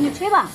你吹吧。